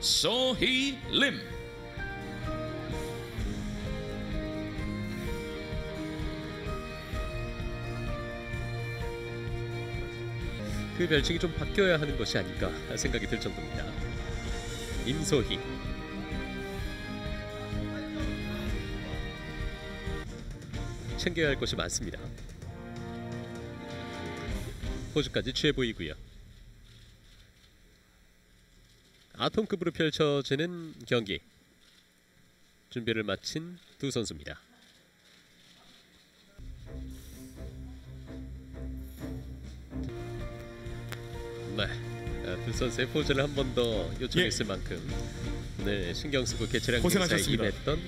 소희 림. 그 별칭이 좀 바뀌어야 하는 것이 아닌가 생각이 들 정도입니다. 임소희 챙겨야 할 것이 많습니다. 포즈까지 취해 보이고요. 아톰급으로 펼쳐지는 경기 준비를 마친 두 선수입니다. 네, 아, 두 선수의 포즈를 한 번 더 요청했을 만큼 오늘 신경 쓰고 행사에 고생하셨습니다. 임했던